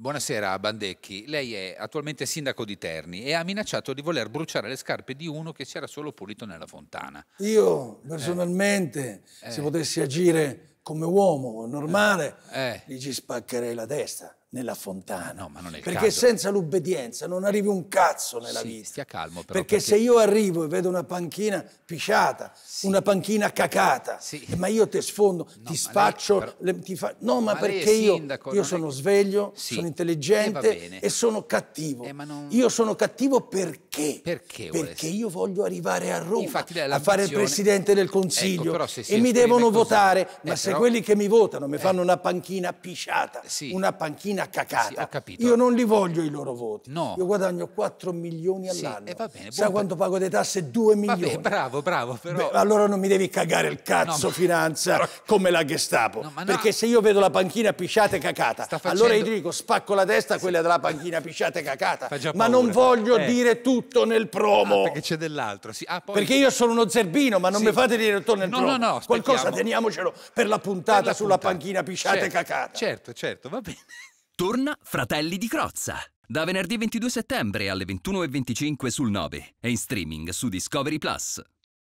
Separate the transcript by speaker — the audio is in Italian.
Speaker 1: Buonasera Bandecchi, lei è attualmente sindaco di Terni e ha minacciato di voler bruciare le scarpe di uno che si era solo pulito nella fontana.
Speaker 2: Io personalmente,
Speaker 1: Eh.
Speaker 2: se potessi agire come uomo normale,
Speaker 1: Eh.
Speaker 2: gli ci spaccherei la testa nella fontana.
Speaker 1: No, ma non è
Speaker 2: perché
Speaker 1: caso.
Speaker 2: senza l'obbedienza non arrivi un cazzo nella
Speaker 1: Sì,
Speaker 2: vita.
Speaker 1: stia calmo però,
Speaker 2: Perché, se io arrivo e vedo una panchina pisciata, una panchina cacata,
Speaker 1: Sì.
Speaker 2: eh, ma io ti sfondo,
Speaker 1: ma
Speaker 2: ti
Speaker 1: lei
Speaker 2: sfaccio,
Speaker 1: però-
Speaker 2: le- ti fa- no, ma,
Speaker 1: Ma lei è
Speaker 2: perché io,
Speaker 1: sindaco,
Speaker 2: io
Speaker 1: è
Speaker 2: sono
Speaker 1: che-
Speaker 2: sveglio,
Speaker 1: Sì,
Speaker 2: sono
Speaker 1: e
Speaker 2: intelligente
Speaker 1: bene.
Speaker 2: e sono cattivo.
Speaker 1: Eh, non-
Speaker 2: Io sono cattivo perché?
Speaker 1: Perché
Speaker 2: Perché
Speaker 1: essere?
Speaker 2: io voglio arrivare a Roma
Speaker 1: Infatti
Speaker 2: a fare il presidente del
Speaker 1: Ecco,
Speaker 2: consiglio
Speaker 1: però si
Speaker 2: e mi devono
Speaker 1: così-
Speaker 2: votare, ma
Speaker 1: Eh,
Speaker 2: se
Speaker 1: però- Eh.
Speaker 2: quelli che mi votano mi fanno una panchina pisciata,
Speaker 1: Sì.
Speaker 2: una panchina cacata,
Speaker 1: Sì,
Speaker 2: io non li voglio i loro voti.
Speaker 1: No.
Speaker 2: Io guadagno 4 milioni
Speaker 1: Sì,
Speaker 2: all'anno.
Speaker 1: e va bene,
Speaker 2: Sai
Speaker 1: buon-
Speaker 2: quanto pago di tasse? 2 milioni.
Speaker 1: Vabbè, bravo, bravo, però...
Speaker 2: Beh, allora non mi devi cagare il cazzo
Speaker 1: No,
Speaker 2: finanza come la Gestapo.
Speaker 1: No.
Speaker 2: Perché se io vedo la panchina pisciata e cacata,
Speaker 1: facendo-
Speaker 2: allora io ti dico spacco la testa a quella della panchina pisciata e cacata. Ma non voglio
Speaker 1: Eh.
Speaker 2: dire tutto nel promo.
Speaker 1: Ah, perché c'è dell'altro. Sì. Ah, poi...
Speaker 2: Perché io sono uno zerbino, ma non
Speaker 1: Sì.
Speaker 2: mi fate dire tutto nel
Speaker 1: No,
Speaker 2: promo.
Speaker 1: no, no,
Speaker 2: Qualcosa
Speaker 1: aspettiamo.
Speaker 2: teniamocelo per la puntata
Speaker 1: Per la
Speaker 2: sulla
Speaker 1: puntata.
Speaker 2: panchina pisciata e
Speaker 1: Certo,
Speaker 2: cacata.
Speaker 1: Certo, certo, va bene.
Speaker 3: Torna Fratelli di Crozza. Da venerdì 22 settembre alle 21.25 sul 9 e in streaming su Discovery Plus.